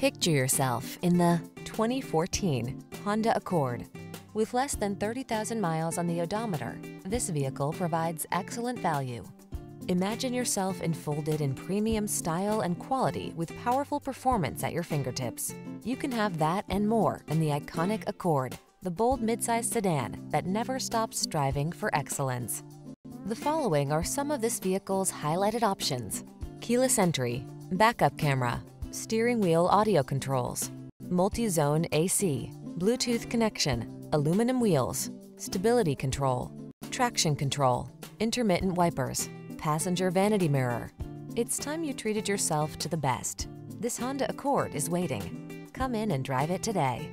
Picture yourself in the 2014 Honda Accord. With less than 30,000 miles on the odometer, this vehicle provides excellent value. Imagine yourself enfolded in premium style and quality with powerful performance at your fingertips. You can have that and more in the iconic Accord, the bold midsize sedan that never stops striving for excellence. The following are some of this vehicle's highlighted options. Keyless entry, backup camera, steering wheel audio controls, multi-zone AC, Bluetooth connection, aluminum wheels, stability control, traction control, intermittent wipers, passenger vanity mirror. It's time you treated yourself to the best. This Honda Accord is waiting. Come in and drive it today.